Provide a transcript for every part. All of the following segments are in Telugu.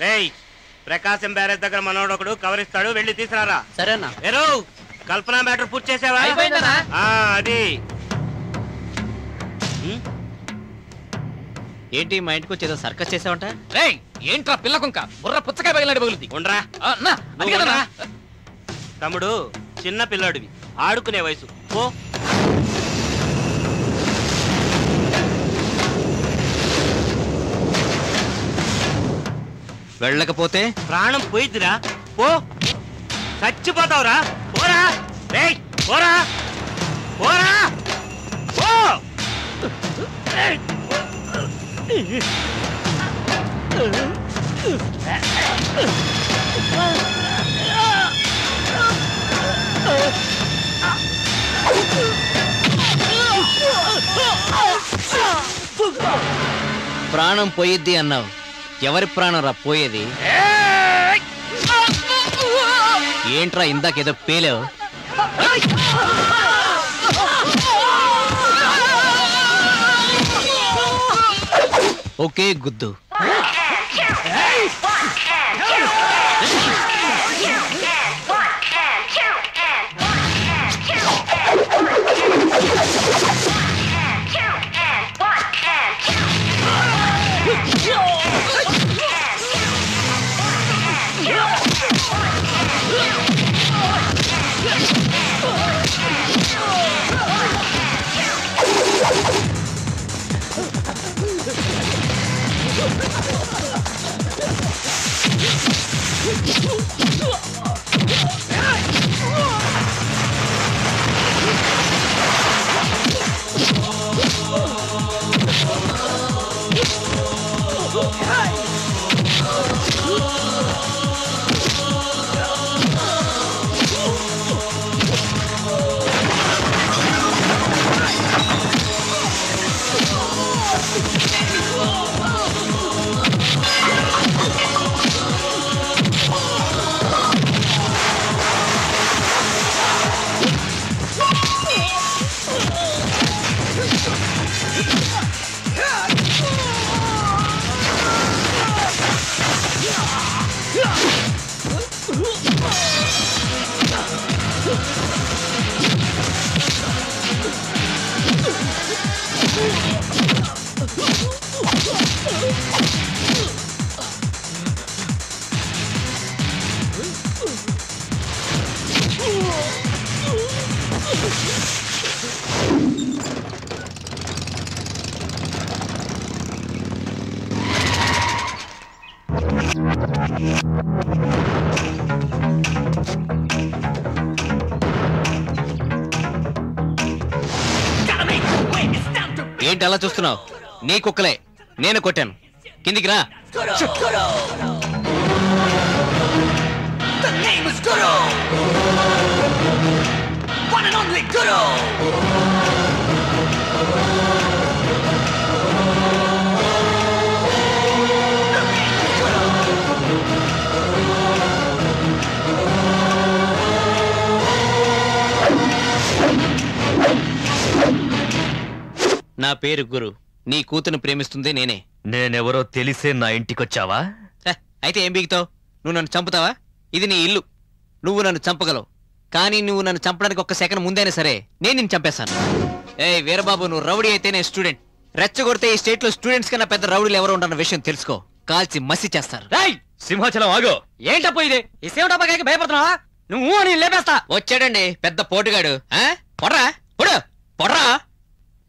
రేయ్ ప్రకాశం బ్యారేజ్ దగ్గర మనోడు ఒకడు కవర్ ఇస్తాడు వెళ్ళి తీసుకురారా. సరేనా. ఎరు కల్పన మ్యాటర్ పూర్తి చేసావా. ఆ, అది. ఏంటి మా ఇంటికి వచ్చేదో సర్కస్ చేసావంట? రేయ్ ఏంట్రా పిల్ల కుంక? బుర్ర పుచ్చకాయ పగిలినట్టు పగులుద్ది. ఉండరా. ఆ, నా, అది నువ్వు కదన్నా. ఉండరా? తమ్ముడు చిన్న పిల్లాడివి. ఆడుకునే వయసు. పో. వెళ్ళకపోతే ప్రాణం పోయిద్దిరా. పో. చచ్చిపోతావురా. పోరా. పోరా. పోరా. పో. ప్రాణం పోయిద్ది అన్నావు. ఎవరి ప్రాణం రా పోయేది? ఏంట్రా ఇందాకేదో పేలేవు ఓకే గుద్దు. ఏంటి అలా చూస్తున్నావు? నీ కుక్కలే. నేను కొట్టాను. కిందికి రా. నా పేరు గురు. నీ కూతురు ప్రేమిస్తుంది నేనే. నేనెవరో తెలిసే నా ఇంటికొచ్చావా? అయితే ఏం బీగుతావు? నువ్వు నన్ను చంపుతావా? ఇది నీ ఇల్లు. నువ్వు నన్ను చంపగలవు. కానీ నువ్వు నన్ను చంపడానికి ఒక్క సెకండ్ ముందైనా సరే నేను నిన్ను చంపేస్తాను. ఏయ్ వీరబాబు నువ్వు రౌడీ అయితే నేను స్టూడెంట్. రెచ్చగొడితే ఈ స్టేట్లో స్టూడెంట్స్ కన్నా పెద్ద రౌడీలు ఎవరు ఉండన్న విషయం తెలుసుకో. కాల్చి మసి చేస్తారు. రేయ్ సింహాచలం ఆగో. ఏంటప్పో ఇది? ఈ సేవ డబ్బాకి భయపడుతున్నావా? నువ్వు అని లేపేస్తా. వచ్చాడండి పెద్ద పోటుగాడు. ఆ? పొడ్రా? పొడు. పొడ్రా?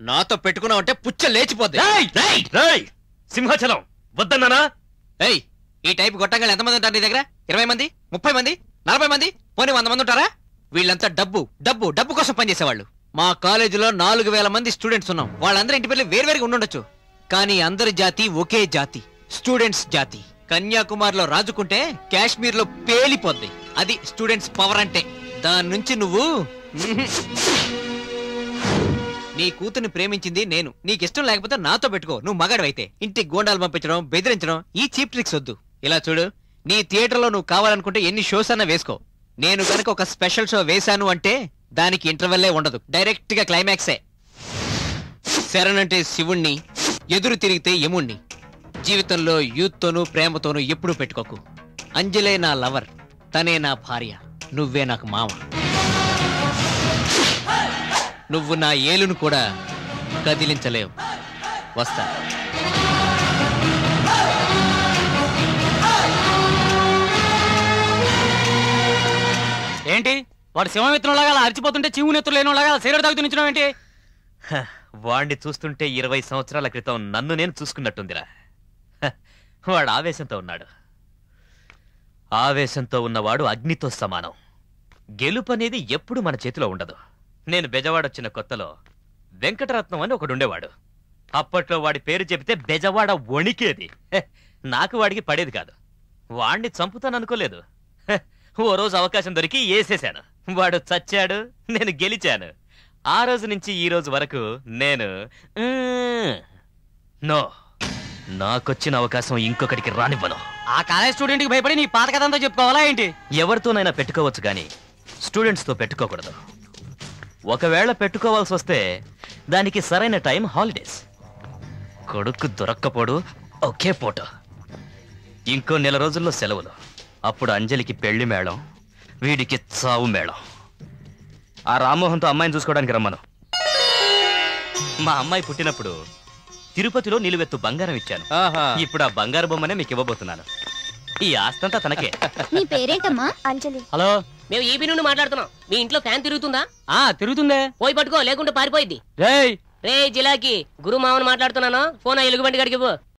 నాతో పెట్టుకున్నావు అంటే పుచ్చ లేచిపోద్ది. రేయ్! రేయ్! రేయ్! సింహాచలం! వద్దన్నానా ఏయ్! ఈ టైప్ గొట్టంగాళ్ళు ఎంతమంది ఉంటారు నీ దగ్గర? ఇరవై మంది? ముప్పై మంది? నలభై మంది? పోనీ వంద మంది ఉంటారా? వీళ్ళంతా డబ్బు డబ్బు డబ్బు కోసం పనిచేసేవాళ్ళు. మా కాలేజీలో నాలుగు వేల మంది స్టూడెంట్స్ ఉన్నాం. వాళ్ళందరూ ఇంటి పేర్లు వేరువేరుగా ఉండుండొచ్చు. కానీ అందరి జాతి ఒకే జాతి. స్టూడెంట్స్ జాతి. కన్యాకుమారిలో రాజుకుంటే కాశ్మీర్లో పేలిపోద్ది. అది స్టూడెంట్స్ పవర్ అంటే. దాని నుంచి నువ్వు నీ కూతుర్ని ప్రేమించింది నేను. నీకు ఇష్టం లేకపోతే నాతో పెట్టుకో. నువ్వు మగాడవైతే. ఇంటికి గోండాలు పంపించడం బెదిరించడం ఈ చీప్ ట్రిక్స్ వద్దు. ఇలా చూడు నీ థియేటర్లో నువ్వు కావాలనుకుంటే ఎన్ని షోస్ అన్నా వేసుకో. నేను కనుక ఒక స్పెషల్ షో వేశాను అంటే దానికి ఇంటర్వెల్లే ఉండదు. డైరెక్ట్గా క్లైమాక్సే. శరణ్ అంటే శివుణ్ణి ఎదురు తిరిగితే యముణ్ణి. జీవితంలో యూత్తోనూ ప్రేమతోనూ ఎప్పుడూ పెట్టుకోకు. అంజలే నా లవర్ తనే నా భార్య నువ్వే నాకు మామ. నువ్వు నా ఏలును కూడా కదిలించలేవు. వస్తా. ఏంటి? వాడు సింహమిత్రంలాగా అలా అరిచిపోతుంటే చివు నెత్తులు లేనిలాగా సిగరెట్ తాగుతూ నించున్నావు ఏంటి? వాణ్ణి చూస్తుంటే ఇరవై సంవత్సరాల క్రితం నన్ను నేను చూసుకున్నట్టుందిరా. వాడు ఆవేశంతో ఉన్నాడు. ఆవేశంతో ఉన్నవాడు అగ్నితో సమానం. గెలుపు అనేది ఎప్పుడు మన చేతిలో ఉండదు. నేను బెజవాడొచ్చిన కొత్తలో వెంకటరత్నం అని ఒకడుండేవాడు అప్పట్లో వాడి పేరు చెబితే బెజవాడ వణికేది. నాకు వాడికి పడేది కాదు. వాణ్ణి చంపుతాననుకోలేదు ఓ రోజు అవకాశం దొరికి వేసేశాను వాడు చచ్చాడు నేను గెలిచాను. ఆ రోజు నుంచి ఈ రోజు వరకు నేను నో నాకొచ్చిన అవకాశం ఇంకొకటికి రానివ్వను. ఆ కాలేజ్ స్టూడెంట్కి భయపడి నీ పాత కథ అంతా చెప్పుకోవాలా ఏంటి? ఎవరితోనైనా పెట్టుకోవచ్చు కానీ స్టూడెంట్స్తో పెట్టుకోకూడదు. ఒకవేళ పెట్టుకోవాల్సి వస్తే దానికి సరైన టైం హాలిడేస్. కొడుకు దొరక్కపోడు ఒకే పూట. ఇంకో నెల రోజుల్లో సెలవులు. అప్పుడు అంజలికి పెళ్ళి మేళం వీడికి చావు మేళం. ఆ రామ్మోహన్తో అమ్మాయిని చూసుకోవడానికి రమ్మను. మా అమ్మాయి పుట్టినప్పుడు తిరుపతిలో నిలువెత్తు బంగారం ఇచ్చాను. ఇప్పుడు ఆ బంగారు బొమ్మనే మీకు ఇవ్వబోతున్నాను. ఈ ఆస్తంతా తనకే. నీ పేరేంటమ్మా? అంజలి. హలో మేము ఈబీ నుండి మాట్లాడుతున్నాం. మీ ఇంట్లో ఫ్యాన్ తిరుగుతుందా? ఆ తిరుగుతుందే. పోయి పట్టుకో లేకుంటే పారిపోయిద్ది. రేయ్. రే జిలాకి గురు మామని మాట్లాడుతున్నాను. ఫోన్ ఎలుగుబంటి గడికి పో